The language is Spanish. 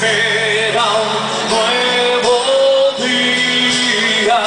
espera un nuevo día.